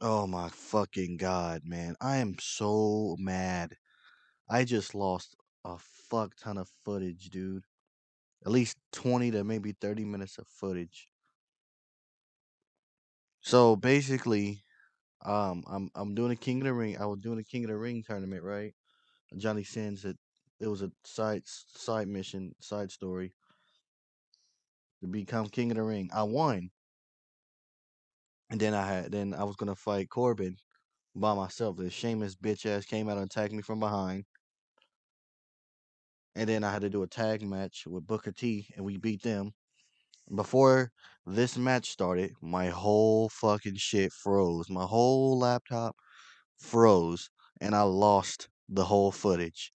Oh my fucking god, man. I am so mad. I just lost a fuck ton of footage, dude. At least 20 to maybe 30 minutes of footage. So basically, um I'm I'm doing a King of the Ring. I was doing a King of the Ring tournament, right? Johnny Sins it it was a side side mission, side story to become King of the Ring. I won. And then I had then I was gonna fight Corbin by myself. The Sheamus bitch ass came out and attacked me from behind. And then I had to do a tag match with Booker T and we beat them. Before this match started, my whole fucking shit froze. My whole laptop froze and I lost the whole footage.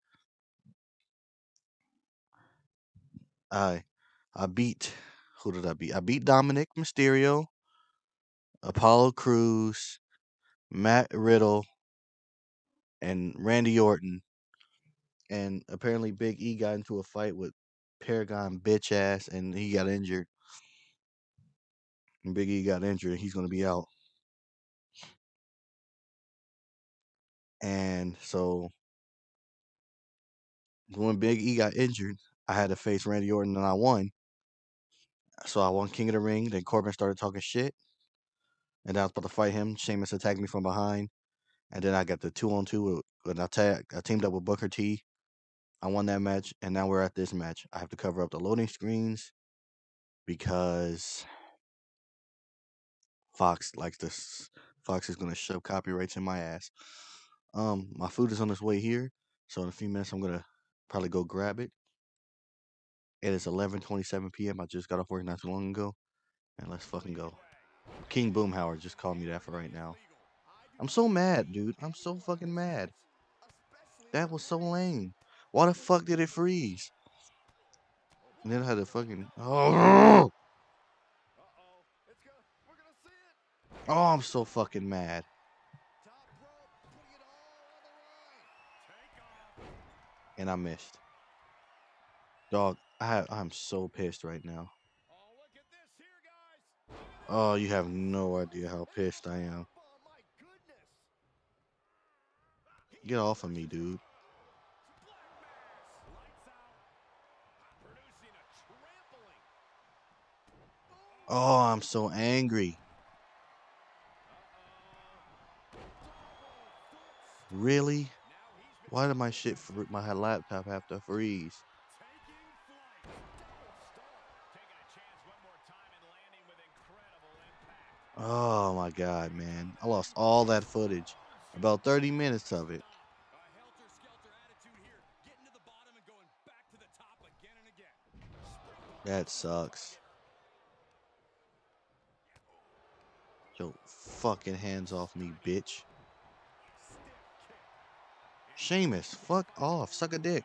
I I beat who did I beat? I beat Dominik Mysterio, Apollo Crews, Matt Riddle, and Randy Orton. And apparently Big E got into a fight with Paragon bitch ass and he got injured. And Big E got injured and he's gonna be out. And so when Big E got injured, I had to face Randy Orton and I won. So I won King of the Ring. Then Corbin started talking shit. And I was about to fight him. Sheamus attacked me from behind. And then I got the two on two and I, tag, I teamed up with Booker T. I won that match. And now we're at this match. I have to cover up the loading screens because Fox likes this. Fox is gonna shove copyrights in my ass. Um, my food is on its way here, so in a few minutes I'm gonna probably go grab it. It is 11:27 p.m. I just got off work not too long ago, and let's fucking go. King Boomhauer just called me that for right now. I'm so mad, dude. I'm so fucking mad. That was so lame. Why the fuck did it freeze? And then I had to fucking oh. Oh, I'm so fucking mad. And I missed. Dog, I I'm so pissed right now. Oh, you have no idea how pissed I am. Get off of me, dude. Oh, I'm so angry. Really? Why did my shit, my laptop have to freeze? Oh my god, man. I lost all that footage. About 30 minutes of it. That sucks. Yo, fucking hands off me, bitch. Sheamus, fuck off. Suck a dick.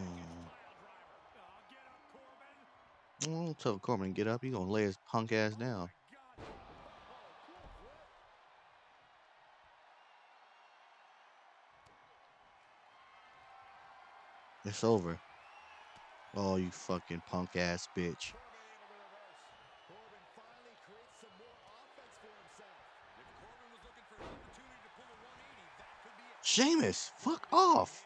Oh, tell Corbin get up. He gonna lay his punk ass down. It's over. Oh, you fucking punk ass bitch. Sheamus, fuck off.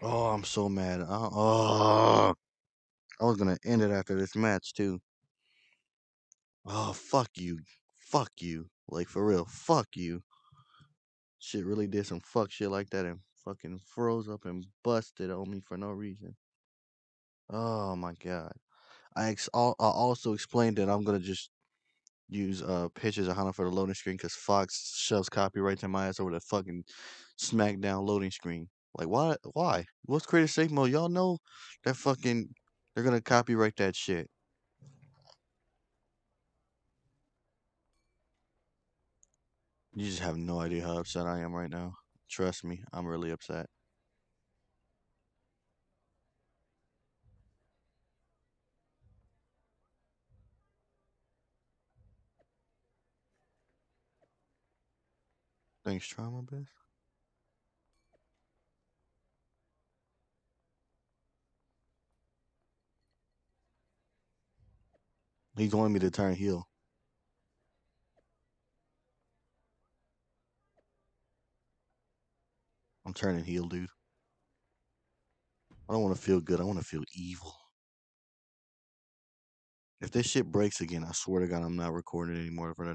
Oh, I'm so mad. Uh, oh, I was gonna end it after this match too. Oh, fuck you. Fuck you. Like for real. Fuck you. Shit really did some fuck shit like that and fucking froze up and busted on me for no reason. Oh my god. I ex- I also explained that I'm gonna just use uh pictures of Hana for the loading screen because Fox shoves copyrights in my ass over the fucking SmackDown loading screen. Like why? Why? What's creative mode? Y'all know that fucking they're gonna copyright that shit. You just have no idea how upset I am right now. Trust me, I'm really upset. Thanks, try my best. He's wanting me to turn heel. I'm turning heel, dude. I don't want to feel good. I want to feel evil. If this shit breaks again, I swear to God, I'm not recording anymore for the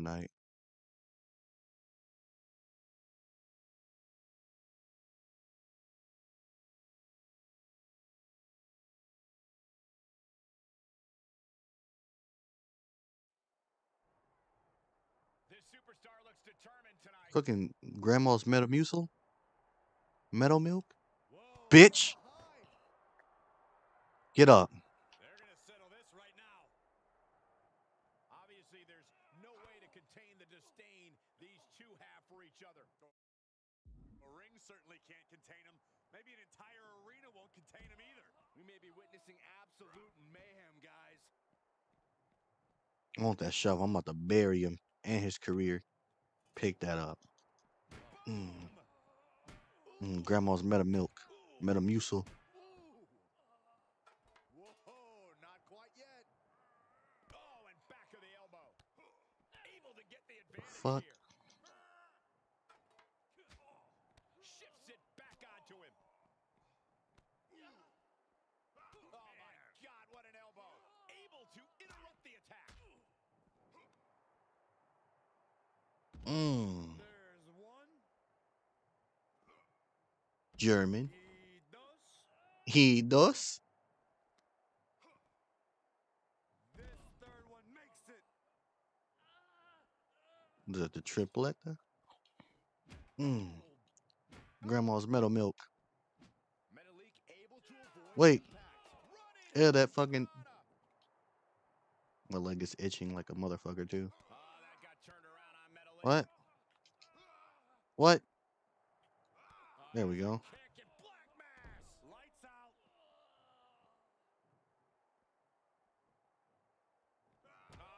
either. We may be witnessing absolute mayhem, guys. I want that shove. I'm about to bury him and his career. Pick that up. Mm. Mm, grandma's Meta milk. Metamucil. Whoa, not quite yet. Oh, and back of the elbow. Able to get the advantage fuck? here. Shifts it back onto him. Oh my God, what an elbow. Able to interrupt the attack. Mm. German. He does. Is that the triplet? Mm. Grandma's metal milk. Wait. Yeah, that fucking. My leg is itching like a motherfucker, too. Oh, that got turned around on Metalik. What? What? There we go.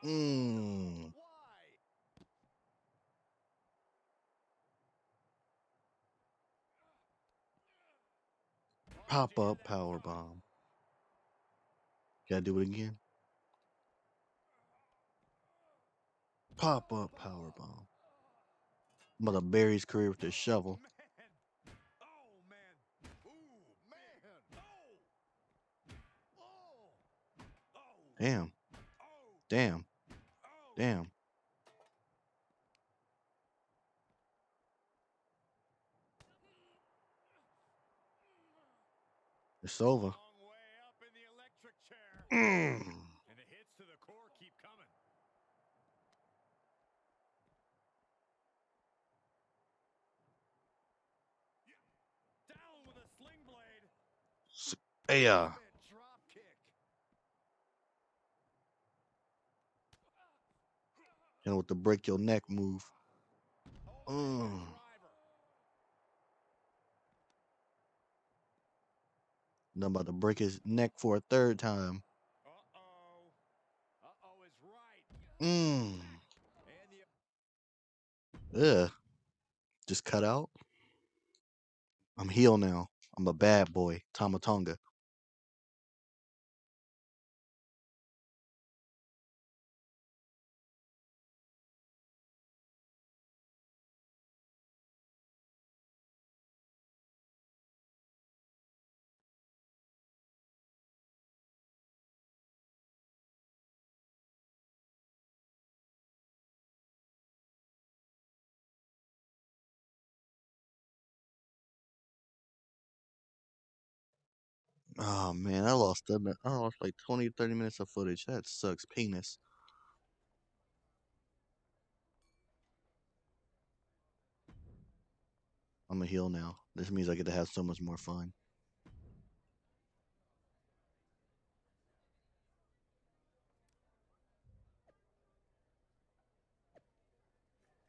Mmm. Pop up power bomb. Gotta do it again. Pop up power bomb. I'm about to bury his career with this shovel. Man. Oh, man. Ooh, man. Oh. Oh. Oh. Damn. Oh. Damn. Damn. It's over. Long way up in the electric chair. Mm. And the hits to the core keep coming. Down with a sling blade. Yeah. Kick. You know, with the break your neck move. Mm. I'm about to break his neck for a third time. Mmm. Ugh. Just cut out. I'm heel now. I'm a bad boy. Tama Tonga. Oh man, I lost that. I lost like 20, 30 minutes of footage. That sucks. Penis. I'm a heel now. This means I get to have so much more fun.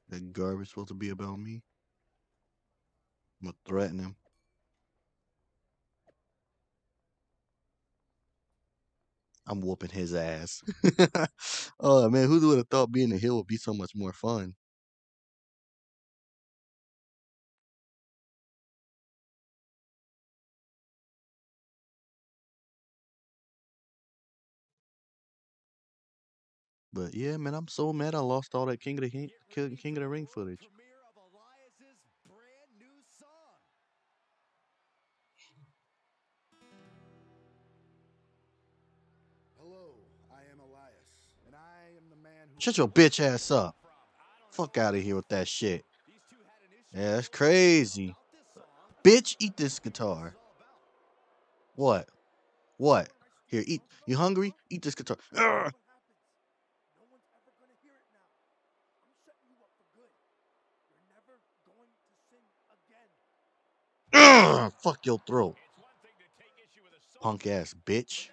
That garbage supposed to be about me. I'm gonna threaten him. I'm whooping his ass. oh man, who would have thought being a heel would be so much more fun? But yeah, man, I'm so mad I lost all that King of the King, King of the Ring footage. Shut your bitch ass up. Fuck out of here with that shit. Yeah, that's crazy. Bitch, eat this guitar. What? What? Here, eat. You hungry? Eat this guitar. Fuck your throat. Punk ass bitch.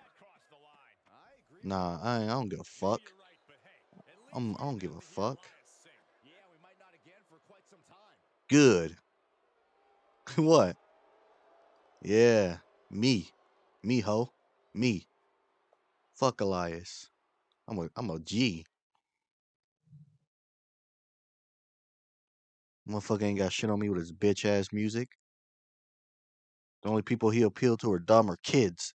Nah, I, I don't give a fuck. I'm, I don't give a fuck. Good. what? Yeah, me. Me, ho. Me. Fuck Elias. I'm a, I'm a G. Motherfucker ain't got shit on me with his bitch ass music. The only people he appeal to are dumb or kids.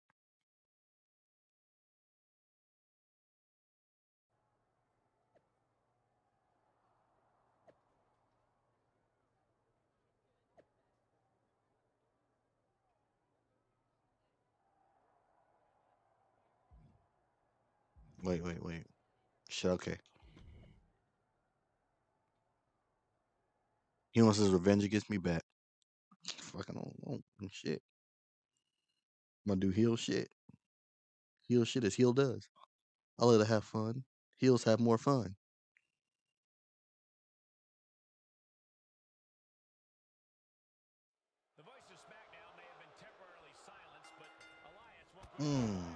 Wait, wait, wait. Shit, okay. He wants his revenge against me back. Fucking don't shit. I'm gonna do heel shit. Heel shit as heel does. I let it have fun. Heels have more fun. The voice of SmackDown may have been temporarily silenced, but Elias won't Mm.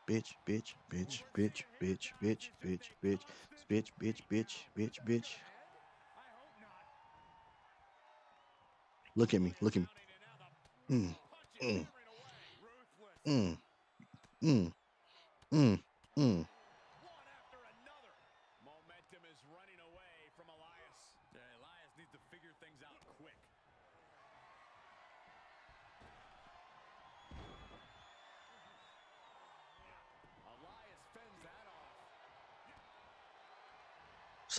bitch, bitch, bitch, bitch, bitch, bitch, bitch, bitch, bitch, bitch, bitch, bitch, bitch. Look at me, look at me. Mm, mm, mm, mm, mm, mm.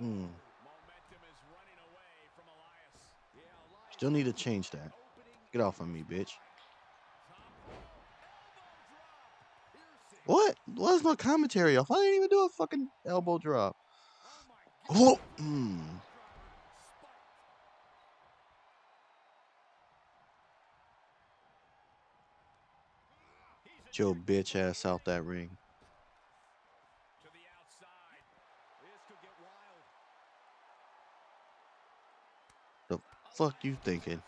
Elias Still need to change that. Get off of me, bitch. What? What's my commentary off? I didn't even do a fucking elbow drop. Oh, mm. Get your bitch ass out that ring. to the outside. This could get wild. Fuck you thinking?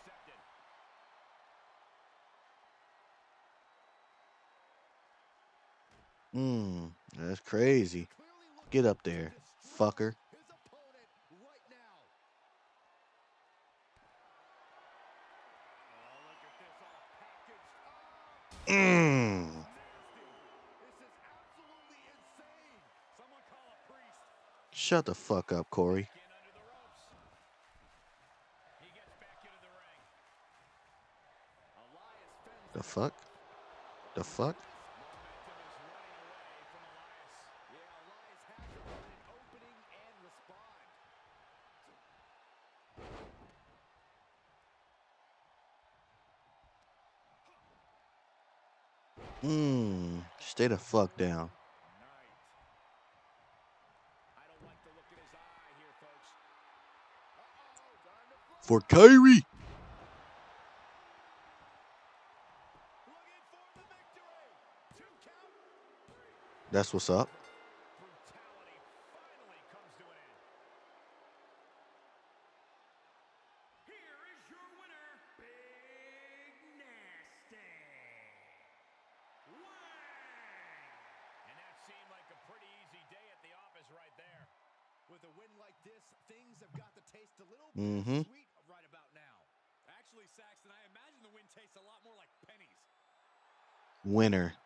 Mmm, that's crazy. Get up there, fucker. Mmm. Shut the fuck up, Corey. In under the ropes. He gets back into the ring. Elias fends The it fuck? The fuck? Momentum is running away from Elias. Yeah, Elias has to find an fuck? The fuck? Mmm. Stay the fuck down. For I little bit sweet right about now. Actually, Saxton, I imagine the win tastes a lot more like pennies. Winner.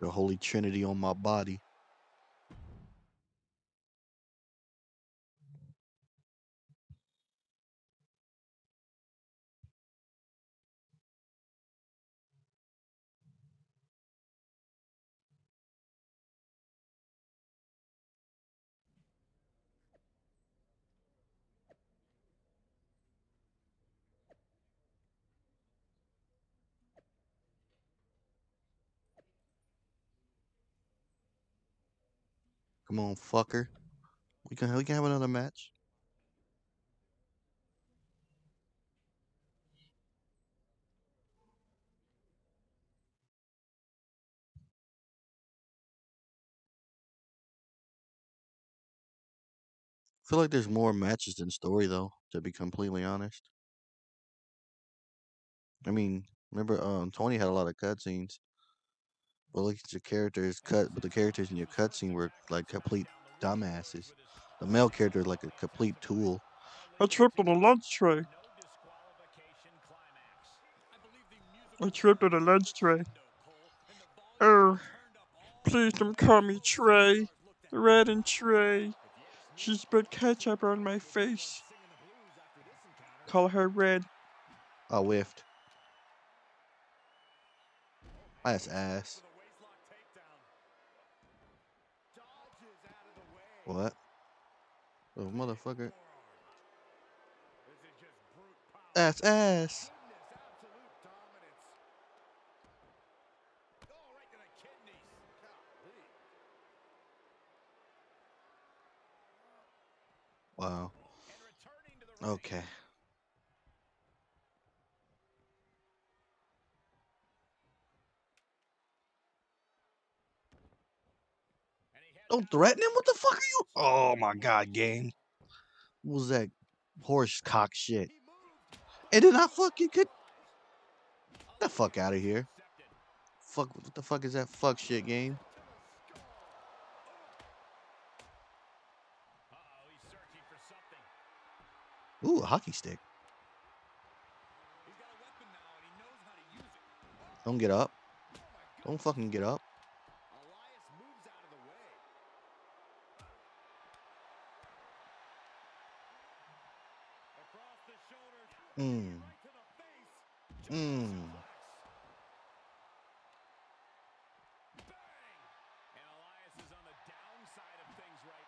The Holy Trinity on my body. Come on, fucker. We can we can have another match. I feel like there's more matches than story though, to be completely honest. I mean, remember um Tony had a lot of cutscenes. But look at your characters cut but the characters in your cutscene were like complete dumbasses. The male character is like a complete tool. I tripped on a lunch tray. I tripped on a lunch tray. Oh, please don't call me Trey. Red and Trey. She spit ketchup on my face. Call her Red. I whiffed. That's ass. What? Oh, motherfucker. That's ass. Wow. Okay. Don't threaten him. What the fuck are you? Oh my god, game. What was that horse cock shit? And then I fucking could. Get the fuck out of here. Fuck. What the fuck is that fuck shit game? Ooh, a hockey stick. Don't get up. Don't fucking get up. Elias moves out of the way. Across the shoulders. Mmm. Right to the face. Mmm. Bang! And Elias is on the downside of things right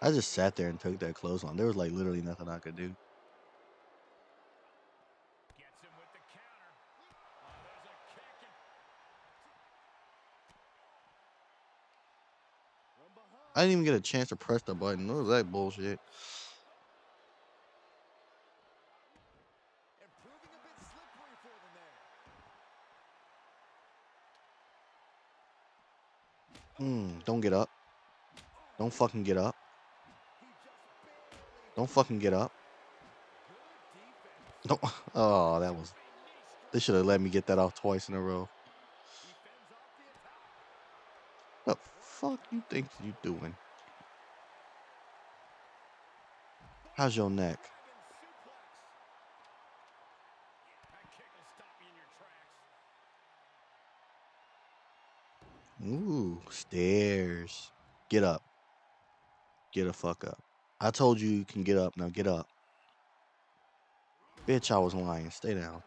I just sat there and took that close on. There was like literally nothing I could do. Gets him with the counter. Oh, there's a kick. And From behind. I didn't even get a chance to press the button. What was that bullshit? And proving a bit slippery for them Hmm. Don't get up. Don't fucking get up. Don't fucking get up. Don't. Oh, that was. They should have let me get that off twice in a row. What. The fuck you think you doing? How's your neck? Dragon suplex. That kick will stop you in your tracks. Ooh, stairs. Get up. Get a fuck up. I told you you can get up. Now get up. Bitch, I was lying. Stay down.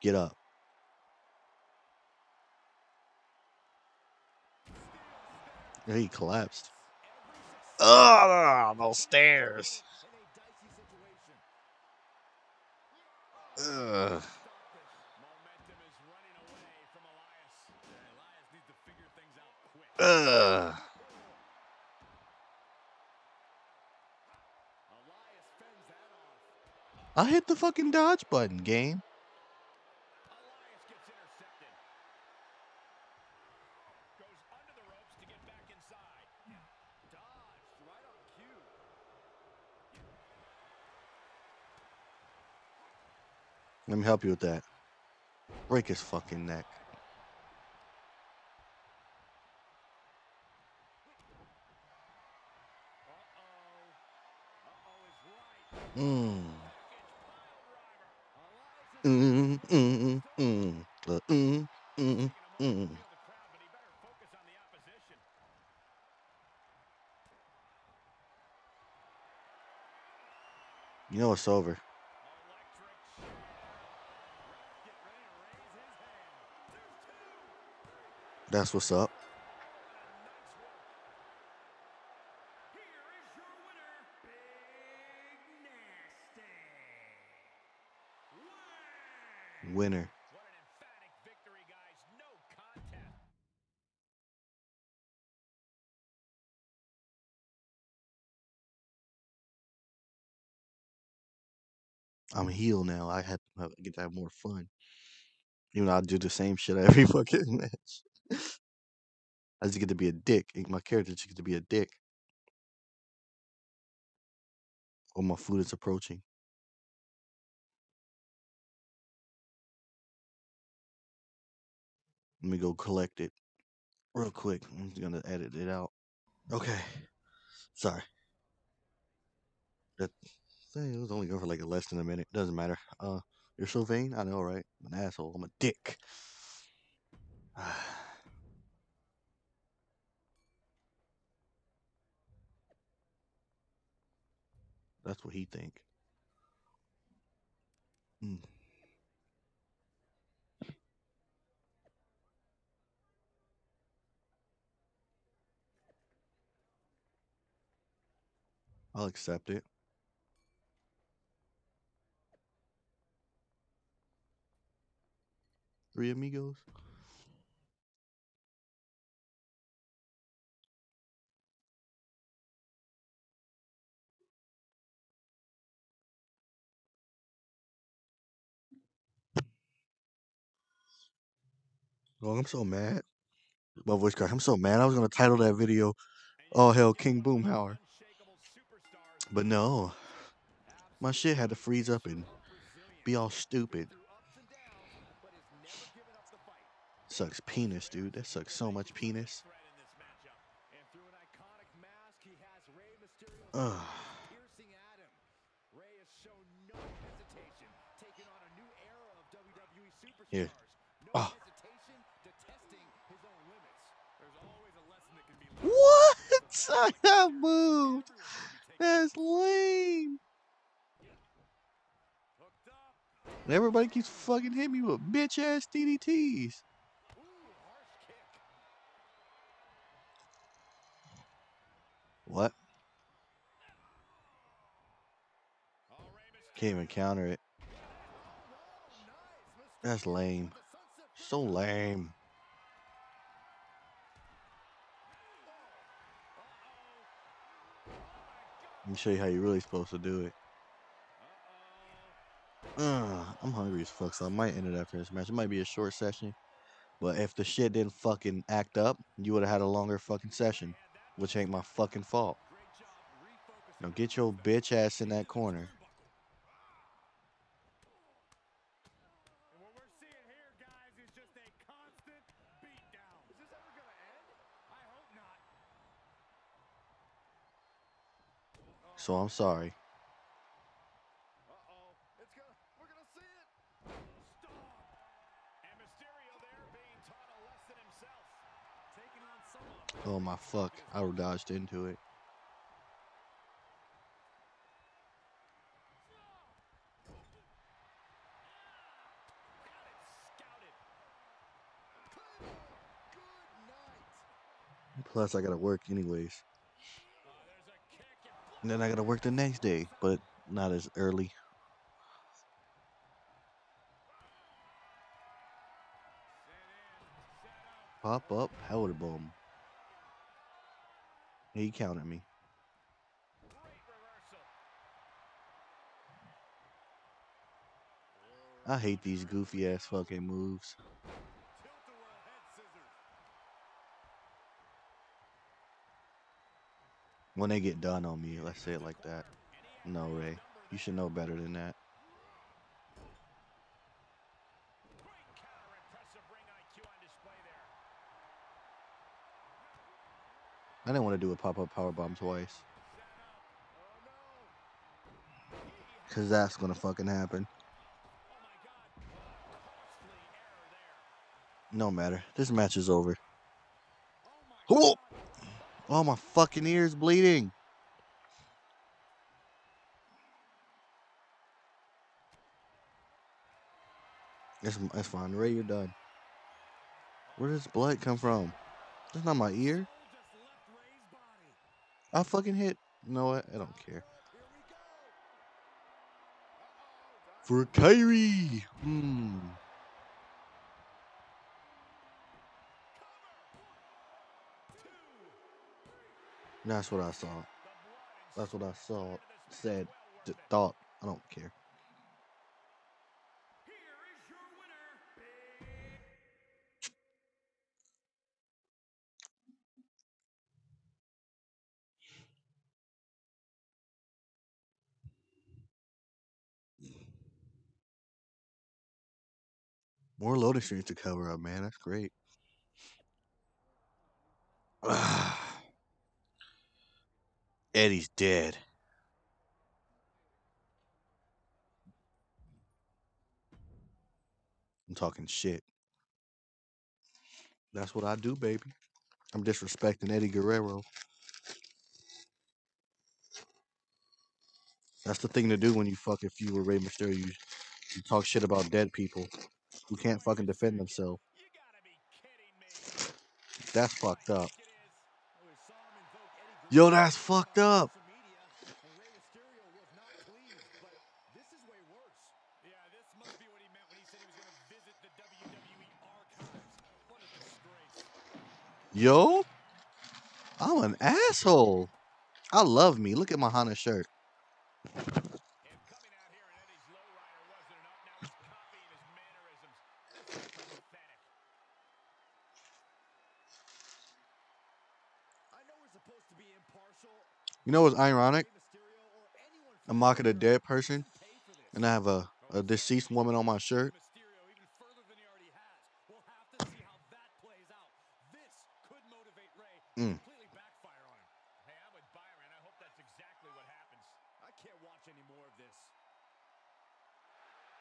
Get up. He collapsed. Ugh, those stairs. Ugh. Momentum is running away from Elias. Yeah, Elias needs to figure things out quick. Ugh. I hit the fucking dodge button, game. Let me help you with that. Break his fucking neck. Uh-oh. Uh-oh is right. Mm. Mm, mm, mm, mm. Uh, mm, mm, mm. You know it's over. That's what's up. Winner. What an emphatic victory, guys. No contest. I'm healed now. I have to have, get to have more fun. Even though I do the same shit every fucking match. I just get to be a dick. My character just get to be a dick. When my food is approaching. Let me go collect it real quick. I'm just gonna edit it out. Okay. Sorry. That it was only going for like less than a minute. Doesn't matter. Uh, you're so vain. I know, right? I'm an asshole. I'm a dick. That's what he think. Mm. I'll accept it. Three amigos. Oh, I'm so mad. My voice crack. I'm so mad. I was gonna title that video "Oh Hell King Boomhauer," but no, my shit had to freeze up and be all stupid. Sucks penis, dude. That sucks so much penis. Ugh. Ah. be learned. What? I got moved. That's lame. Everybody keeps fucking hitting me with bitch ass DDTs. What? Can't even counter it. That's lame. So lame. Let me show you how you're really supposed to do it. Uh, I'm hungry as fuck, so I might end it after this match. It might be a short session. But if the shit didn't fucking act up, you would have had a longer fucking session which ain't my fucking fault. Now get your bitch ass in that corner. And what we're seeing here, guys, is just a constant beatdown. Is this ever gonna end? I hope not. So I'm sorry. Uh-oh. It's gonna we're gonna see it. Stop. And Mysterio there being taught a lesson himself. Taking on some of Oh my fuck. I dodged into it. Plus, I gotta work anyways. And then I gotta work the next day, but not as early. Pop up, power bomb. He counted me. I hate these goofy ass fucking moves. When they get done on me, let's say it like that. No, Rey. You should know better than that. Great counter, impressive ring IQ on display there. I didn't want to do a pop up power bomb twice. Set up. Oh no. Cause that's gonna fucking happen. No matter. This match is over. Oh my Oh my fucking ears bleeding. That's, that's fine. Rey, you're done. Where does blood come from? That's not my ear. just left Rey's body. I fucking hit. You know what? I don't care. For Kyrie. Hmm. That's what I saw. That's what I saw. Said. Thought. I don't care. More loading screens to cover up, man. That's great. Eddie's dead. I'm talking shit. That's what I do, baby. I'm disrespecting Eddie Guerrero. That's the thing to do when you fucking feud with Rey Mysterio. You, you talk shit about dead people who can't fucking defend themselves. That's fucked up. Yo, that's fucked up. Yo, I'm an asshole. I love me. Look at my Hana shirt. Him coming out here in Eddie's lowrider wasn't enough. Now he's copying his mannerisms. This is pathetic. I know we're supposed to be impartial. You know what's ironic? I'm mocking a dead person, and I have a, a deceased woman on my shirt. Mm.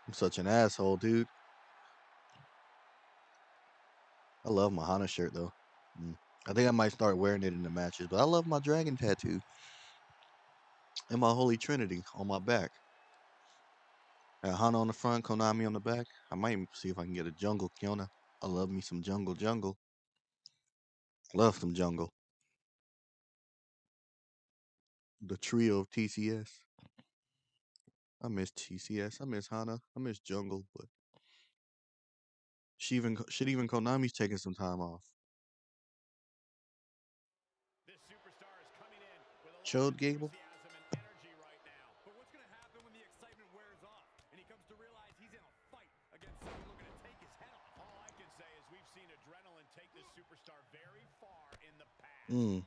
I'm such an asshole, dude. I love my Hana shirt though. Mm. I think I might start wearing it in the matches, but I love my dragon tattoo and my Holy Trinity on my back. Got Hana on the front, Konami on the back. I might see if I can get a jungle Kyona. I love me some jungle jungle. Love some jungle. The trio of TCS. I miss TCS. I miss Hana. I miss Jungle, but she even shit even Konami's taking some time off. This superstar is coming in with a lot Chode of Gable. enthusiasm and energy right now. But what's going to happen when the excitement wears off and he comes to realize he's in a fight against someone looking to take his head off? All I can say is we've seen adrenaline take this superstar very far in the past. Mm. But let's not overlook his competition, Chad Gable. This is a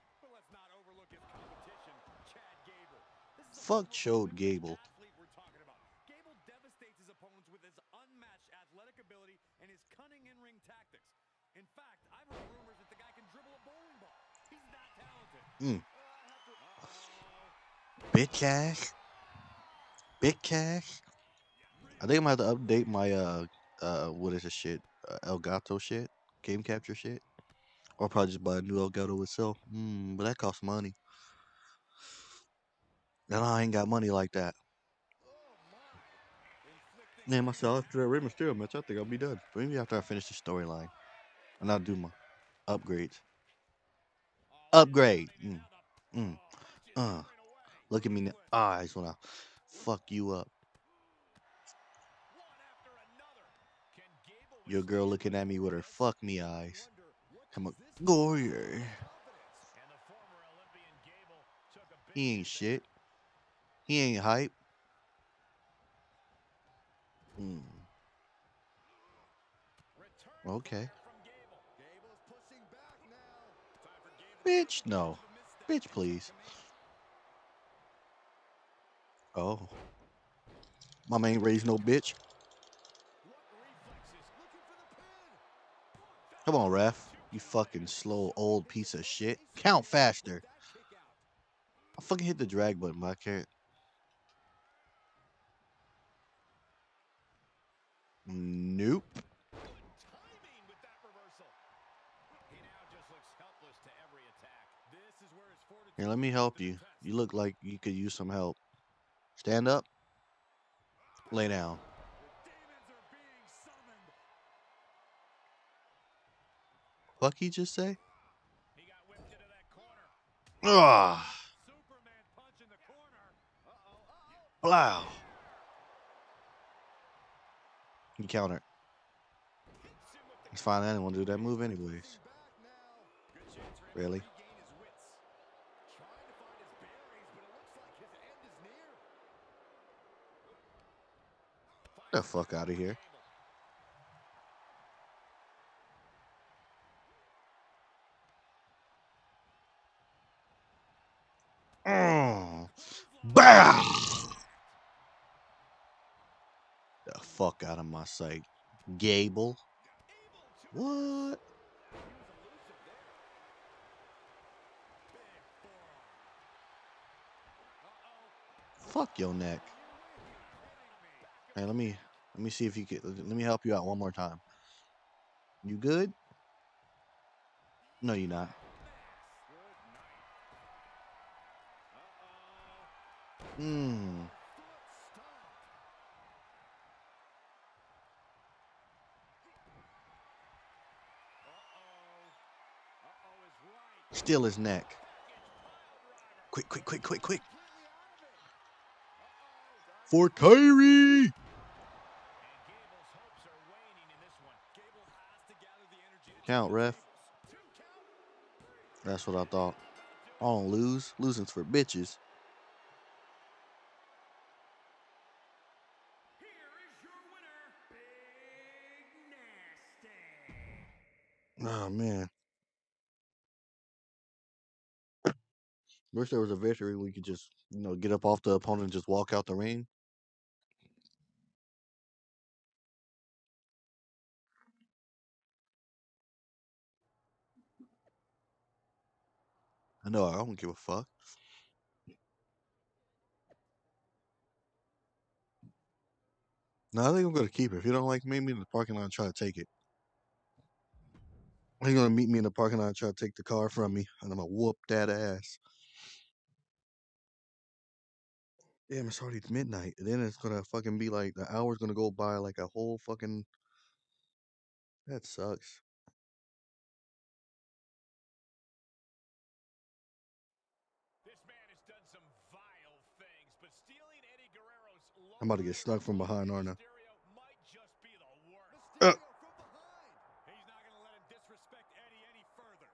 Fuck Chode Gable. athlete we're talking about. Gable devastates his opponents with his unmatched athletic ability and his cunning in-ring tactics. In fact, I've heard rumors that the guy can dribble a bowling ball. He's that talented. Mm. Uh, I to- Big cash. Big cash. I think I'm gonna have to update my uh uh what is this shit? Uh, Elgato shit, game capture shit, or probably just buy a new Elgato itself. Hmm, but that costs money. And I ain't got money like that. Man, myself after that Rey Mysterio match, I think I'll be done. But Maybe after I finish the storyline, and I'll do my upgrades. Upgrade. Mm. Mm. Uh. Look at me now. Eyes when I fuck you up. Your girl looking at me with her fuck me eyes. Come on, Goyer. He ain't shit. He ain't hype. Mm. Okay. Bitch, no. Bitch, please. Oh. Mama ain't raised no bitch. Come on, ref. You fucking slow old piece of shit. Count faster. I fucking hit the drag button, but I can't. Nope. Here, let me help you. You look like you could use some help. Stand up. Lay down. Fuck he just say? Ah. Blow. You counter. It's fine. I didn't want to do that move anyways. Really? The fuck out of here. Mm. Bah! The fuck out of my sight. Gable. What? Fuck your neck. Hey, let me let me see if you can let me help you out one more time. You good? No, you're not. Hmm. Steal his neck. Quick, quick, quick, quick, quick. For Kyrie. Count, ref. That's what I thought. I don't lose. Losing's for bitches. Oh man. Wish there was a victory we could just, you know, get up off the opponent and just walk out the ring. I know I don't give a fuck. No, I think I'm gonna keep it. If you don't like me, me in the parking lot and try to take it. You're gonna meet me in the parking lot and try to take the car from me, and I'm gonna whoop that ass. Damn, it's already midnight. And then it's gonna fucking be like the hour's gonna go by like a whole fucking. That sucks. This man has done some vile things, but stealing Eddie Guerrero's I'm about to get snuck from behind, aren't I? Mysterio might just be the worst. Uh. Mysterio from behind. He's not going to let him disrespect Eddie any further.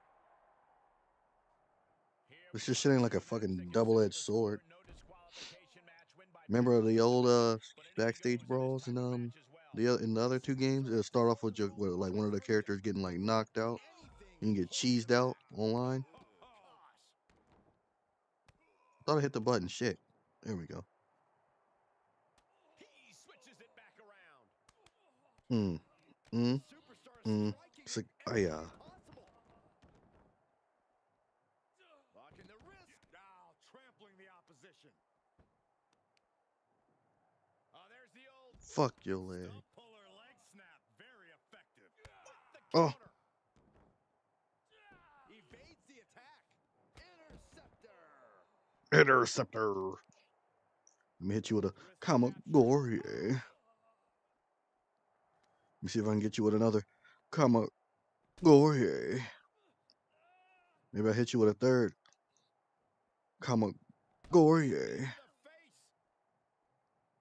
We just shit like a fucking double-edged sword. no disqualification match, win by Remember the old uh backstage brawls in this in type of um match as well. the oth- in the other two games? It'll start off with, your, with like one of the characters getting like knocked out. You can get cheesed out online. Thought I hit the button. Shit. There we go. He switches it back around. Mm. Mm. Superstar Mm. striking Sick. in Oh every yeah. way possible. Locking the wrist. Now trampling the opposition. Oh, there's the old Fuck your leg. stump puller leg snap. Very effective. Oh. The Oh. counter. Evades the attack. Interceptor. Interceptor. Let me hit you with a Kamigoye. Let me see if I can get you with another Kamigoye. Maybe I hit you with a third Kamigoye.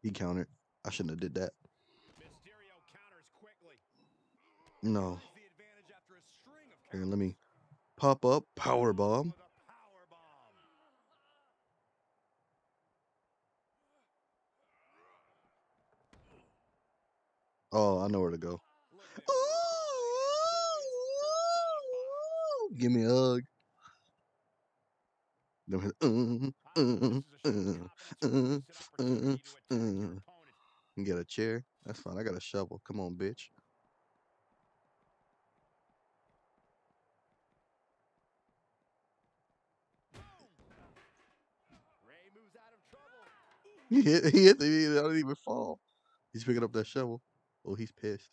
He countered. I shouldn't have did that. Mysterio counters quickly. No. Finds the advantage after a string of Here, let me pop up power bomb. With a power bomb. Oh, I know where to go. Look at him. Body and poise personified. Give me a hug. Them his- uh, Possibly uh, this is a uh, short uh, combat, so it's an opportunity to uh, uh. You Get a chair. That's fine. I got a shovel. Come on, bitch. He hit. He hit. He I didn't even fall. He's picking up that shovel. Oh, he's pissed.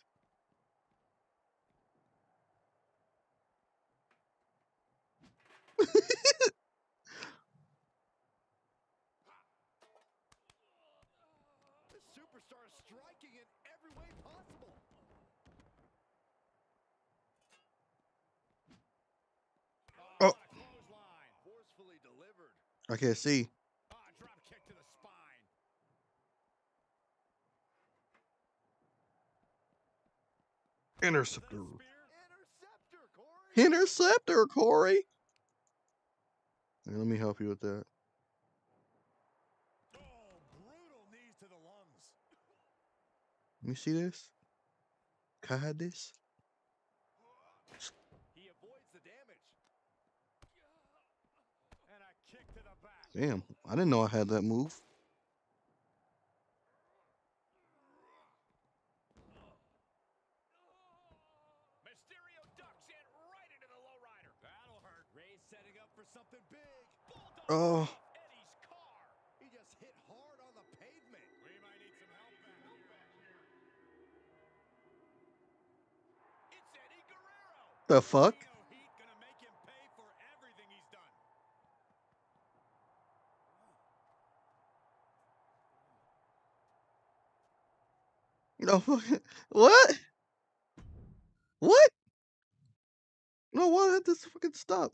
The superstar is striking in every way possible. Oh. what a clothesline. Forcefully delivered. I can't see. Ah, drop kick to the spine. Interceptor. Interceptor, Corey. Interceptor, Corey. Here, let me help you with that. Oh, brutal knees to the lungs. Let me see this. Can I have this? He avoids the damage. And a kick to the back. Damn, I didn't know I had that move. Oh. Mysterio ducks in right into the lowrider. That'll hurt. Rey's setting up for something big. Bulldog Oh. off Eddie's car. He just hit hard on the pavement. We might need some help back here. It's Eddie Guerrero. The fuck? Latino Heat gonna make him pay for everything he's done. No, fucking- what? What? No, why did this fucking stop?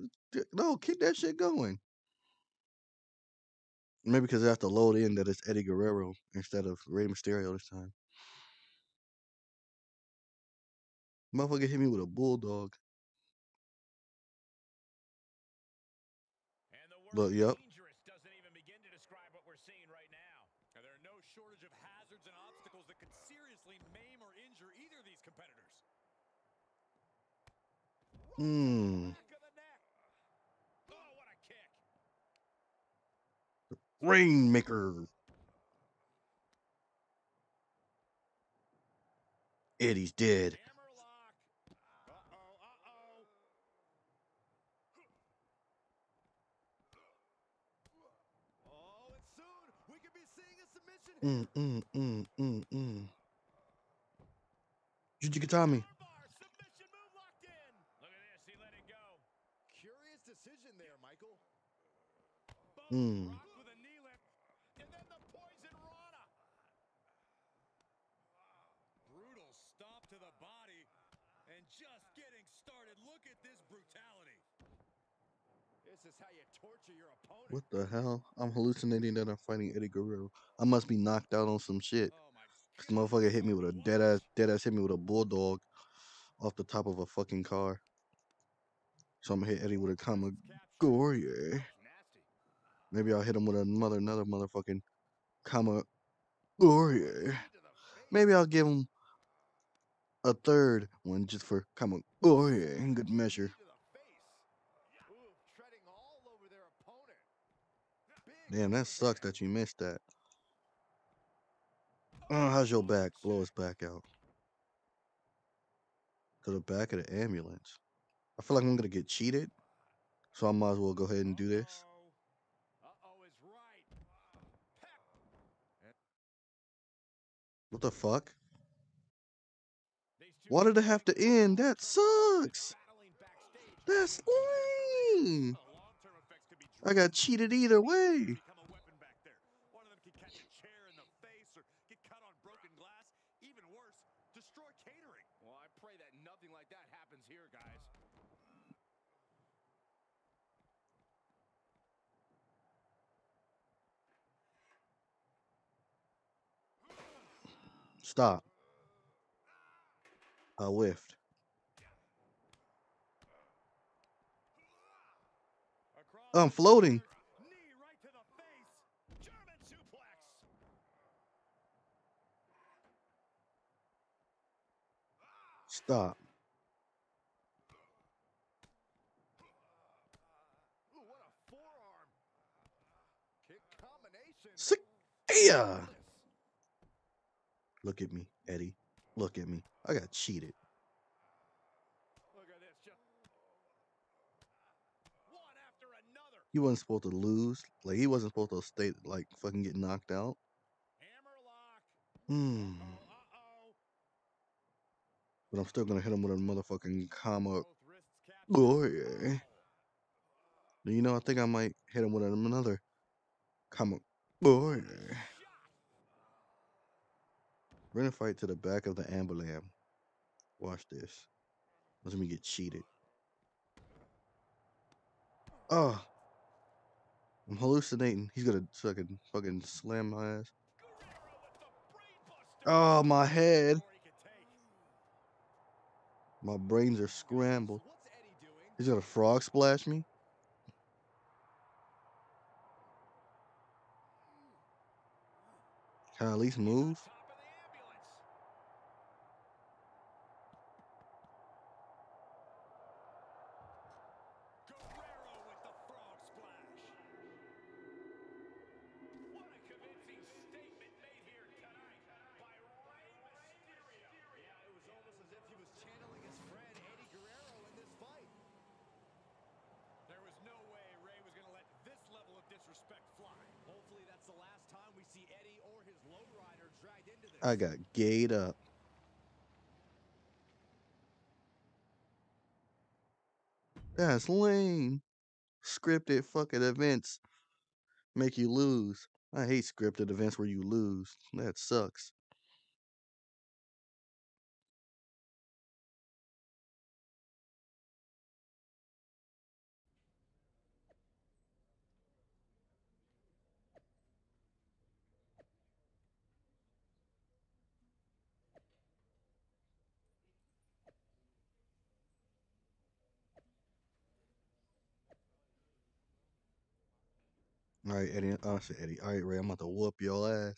No, keep that shit going. Maybe because they have to load in that it's Eddie Guerrero instead of Rey Mysterio this time. Motherfucker hit me with a bulldog. And the word Look, yep. dangerous doesn't even begin to describe what we're seeing right now. And there are no shortage of hazards and obstacles that could seriously maim or injure either of these competitors. Mmm. Back of the neck. Oh, what a kick. Rainmaker. Eddie's dead. Hammerlock. Uh-oh, uh-oh. Oh, and soon we could be seeing a submission Mm, mm, mm, mm, mm. Jujigatame. Armbar, submission move locked in. Look at this, he let it go. Curious decision there, Michael. Mm. Boom, rocked with a knee lift. And then the poison Brutal to the body. And just getting started. Look at this brutality. This is how you torture your opponent. What the hell? I'm hallucinating that I'm fighting Eddie Guerrero. I must be knocked out on some shit. Cause motherfucker hit me with a dead ass, dead ass hit me with a bulldog off the top of a fucking car. So I'm gonna hit Eddie with a Capture. Maybe I'll hit him with another, another motherfucking comma to. Maybe I'll give him a third one just for comma Kamigoye in good measure. Damn, that sucks that you missed that. Oh, how's your back? Blow his back out. To the back of the ambulance. I feel like I'm gonna get cheated. So I might as well go ahead and do this. Uh-oh. Uh-oh is right. Pep. What the fuck? Why did it have to end? That sucks. That's lame. The long-term effects could be I got cheated either way. become a weapon back there. One of them could catch a chair in the face or get cut on broken glass. Even worse, destroy catering. Well, I pray that nothing like that happens here, guys. Stop. I whiffed. I'm floating. Stop. Ooh, what a forearm. Kick combination. Sick. Yeah. Look at me, Eddie. Look at me. I got cheated. He wasn't supposed to lose. Like he wasn't supposed to stay like fucking get knocked out. Hmm. Oh. But I'm still gonna hit him with a motherfucking comma. Captured. Boy. You know, I think I might hit him with another comma. Boy. We're gonna fight to the back of the ambulance. Watch this. Let me get cheated. Oh. I'm hallucinating. He's gonna fucking fucking slam my ass. Oh, my head. My brains are scrambled. He's gonna frog splash me. Can I at least move? Top of the ambulance. Guerrero with the frog splash. What a convincing statement made here tonight by Rey Mysterio. Yeah, it was almost as if he was channeling his friend Eddie Guerrero in this fight. There was no way Rey was going to let this level of disrespect fly. Hopefully that's the last time we see Eddie or his lowrider dragged into this. I got gayed up. That's lame. Scripted fucking events make you lose. I hate scripted events where you lose. That sucks. All right, Eddie. Oh, I said Eddie. All right, Rey. I'm about to whoop your ass.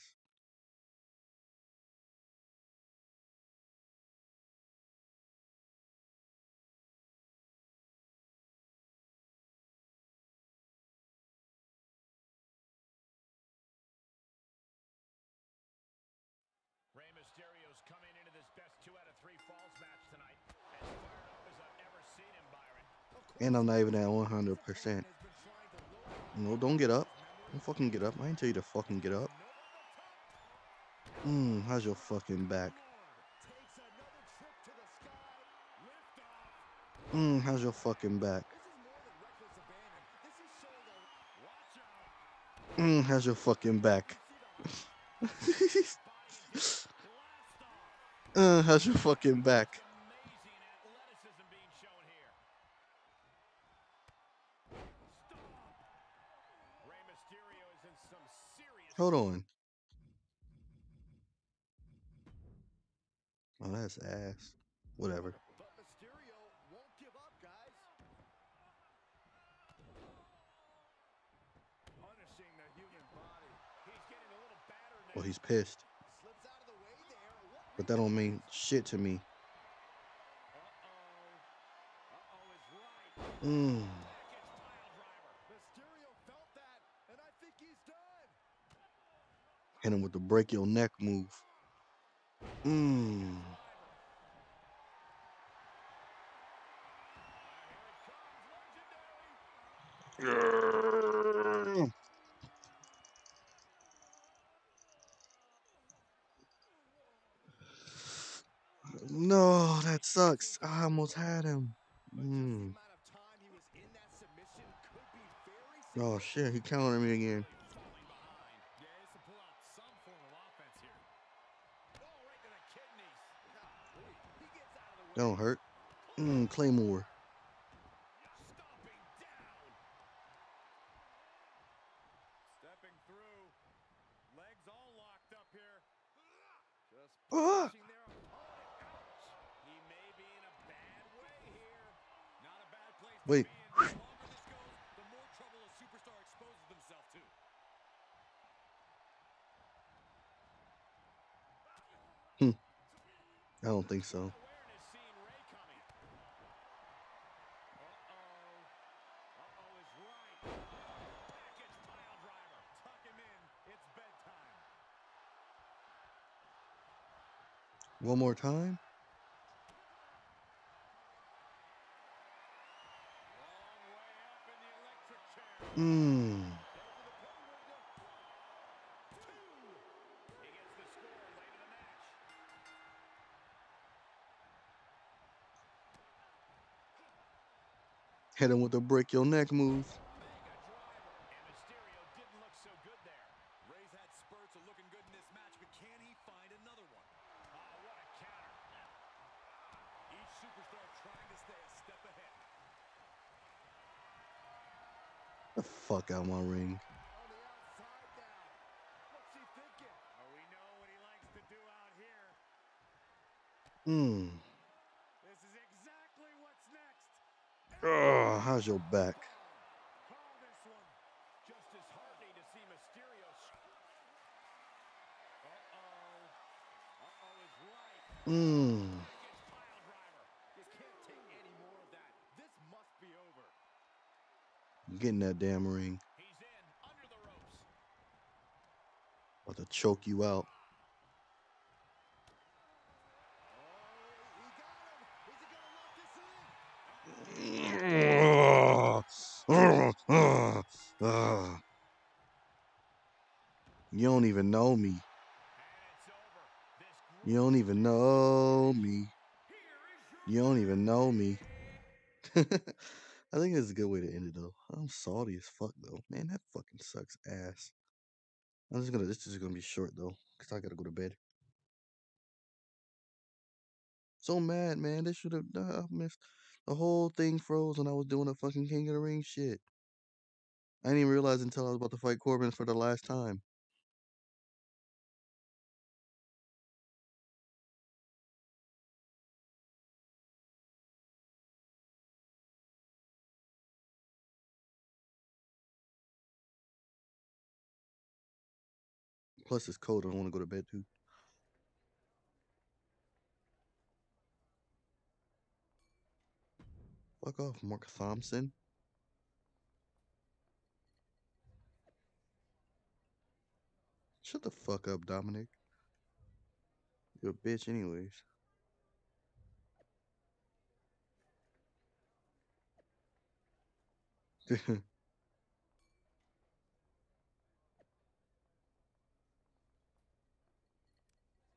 Rey Mysterio's coming into this best two out of three falls match tonight. As fired up as I've ever seen him, Byron. And I'm not even at 100%. No, don't get up. Don't fucking get up. I ain't tell you to fucking get up. Hmm, how's your fucking back? Hmm, how's your fucking back? Hmm, how's your fucking back? uh, how's your fucking back? Amazing athleticism being shown here. Hold on. Oh, that's ass. Whatever. But Mysterio won't give up, guys. Punishing the human body. He's getting a little battered. Well, he's pissed. Slips out of the way there. What But that don't mean shit to me. Uh-oh. Uh-oh is right. Mm. Package pile driver. Mysterio felt that, and I think he's done. Hit him with the break your neck move. Mm. No, that sucks. I almost had him. But just the Mm. amount of time he was in that submission could be very Oh shit, he countered me again. The more trouble a superstar exposes themselves to. I don't think so. Awareness seeing Rey coming. Uh-oh. Uh-oh is right. Package pile driver. Tuck him in. It's bedtime. One more time. Long way up in the electric chair. Mm. He gets the score late more time. match. Hit him with the break your neck move. Mega driver. And Mysterio didn't look so good there. Rey's had spurts of looking good in this match, but can he find another one? Oh, what a counter. Each superstar trying to stay a step ahead. The fuck out my ring. On the outside now. What's he thinking? Oh, we know what he likes to do out here. Mm. This is exactly what's next. Oh, how's your back? Call this one. Just disheartening to see Mysterio. sh- Uh-oh. Uh-oh is right. Mm. Package pile driver. You can't take any more of that. Damn ring. He's in under the ropes. About to choke you out. Oh, he got him. Is he gonna lock this in? You don't even know me. This You don't even know me. You don't even know me. I think it's a good way to end it though. I'm salty as fuck though. Man, that fucking sucks ass. I'm just gonna this is gonna be short though, cause I gotta go to bed. So mad, man. They should have I missed the whole thing froze when I was doing the fucking King of the Ring shit. I didn't even realize until I was about to fight Corbin for the last time. Plus it's cold. I don't want to go to bed too. Fuck off, Mark Thompson. Shut the fuck up, Dominik. You're a bitch, anyways.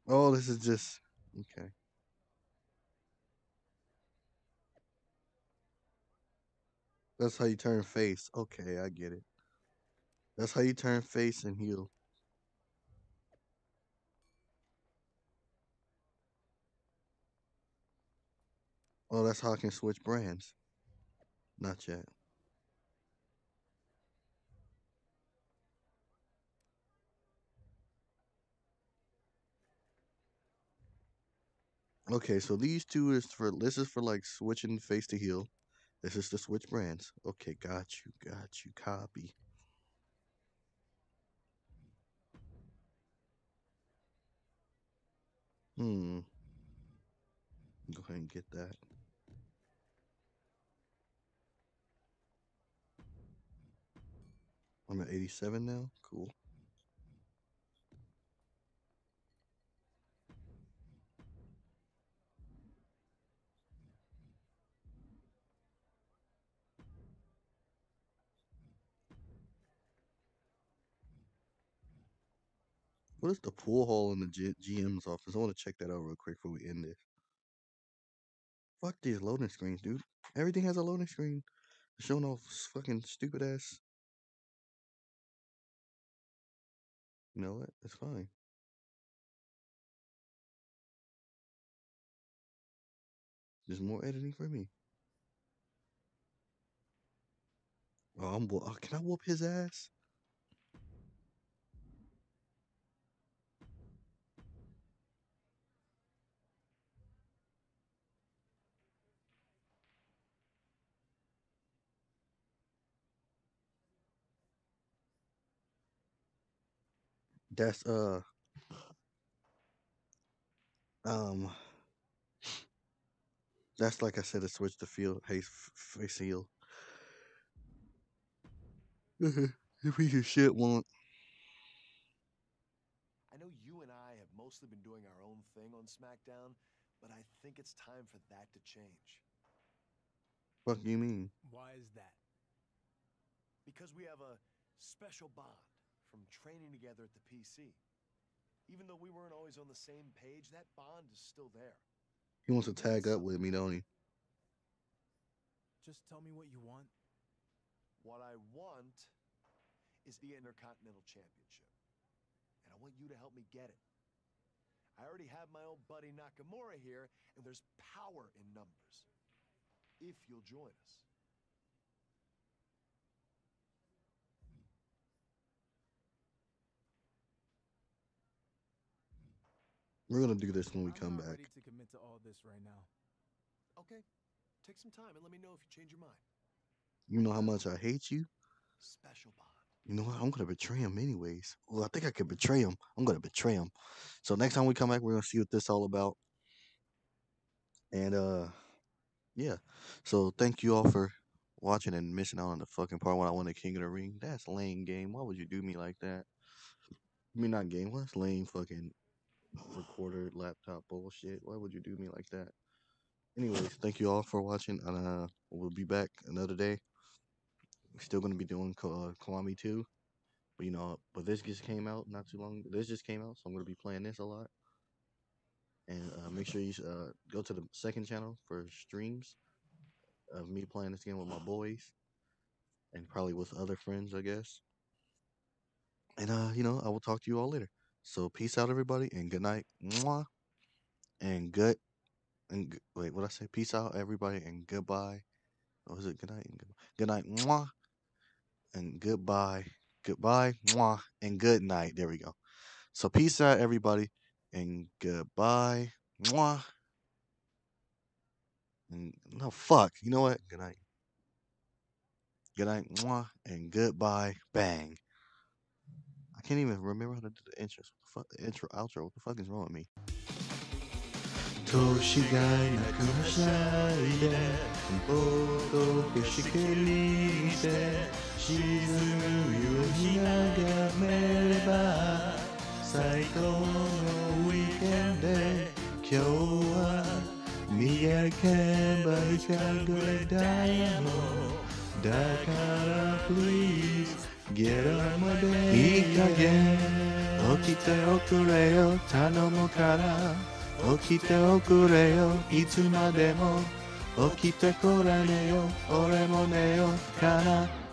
oh, this is just okay. That's how you turn face. Okay, I get it. That's how you turn face and heel. Oh, that's how I can switch brands. Not yet. Okay, so these two is for this is for like switching face to heel. This is to switch brands. Okay, got you, got you. Copy. Hmm. Go ahead and get that. I'm at 87 now. Cool. What is the pool hall in the G- GM's office? I want to check that out real quick before we end this. Fuck these loading screens, dude. Everything has a loading screen. Showing off fucking stupid ass. You know what? It's fine. There's more editing for me. Oh, I'm. Oh, can I whoop his ass? That's uh. Um. That's like I said, to switch the field. Hey, f- face heel. if we of shit want. I know you and I have mostly been doing our own thing on SmackDown, but I think it's time for that to change. Fuck do you mean? Why is that? Because we have a special bond from training together at the PC. Even though we weren't always on the same page, that bond is still there. He wants to tag up with me, don't he? Just tell me what you want. What I want is the Intercontinental Championship. And I want you to help me get it. I already have my old buddy Nakamura here, and there's power in numbers. If you'll join us. We're gonna do this when we I'm come back. ready to commit to all this right now. Okay. Take some time and let me know if you change your mind. You know how much I hate you. Special bond. You know what? I'm gonna betray him anyways. Well, I think I could betray him. I'm gonna betray him. So next time we come back, we're gonna see what this all about. And uh, yeah. So thank you all for watching and missing out on the fucking part when I won the King of the Ring. That's lame game. Why would you do me like that? I mean, not game. What's lame fucking recorder laptop bullshit? Why would you do me like that? Anyways, thank you all for watching, and uh, we'll be back another day. We're still gonna be doing uh, Kiwami 2. But you know, but this just came out not too long. This just came out, so I'm gonna be playing this a lot. And uh, make sure you uh, go to the second channel for streams of me playing this game with my boys, and probably with other friends, I guess. And uh, you know, I will talk to you all later. So peace out, everybody, and good night. Mwah. And good. And wait, what I say? Peace out, everybody, and goodbye. What was it? Good night and goodbye. Good night. Mwah. And goodbye. Goodbye. Mwah. And good night. There we go. So peace out, everybody, and goodbye. Mwah. And no fuck. You know what? Good night. Good night. Mwah. And goodbye. Bang. I can't even remember how to do the intro. What the fuck, intro, outro. What the fuck is wrong with me? Please ゲロまでいい加減。起きておくれよ。頼むから。起きておくれよ。いつまでも。起きてこらねよ。俺もねよから